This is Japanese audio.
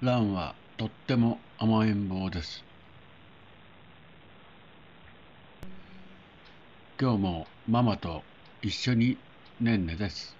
ランはとっても甘えん坊です。今日もママと一緒にねんねです。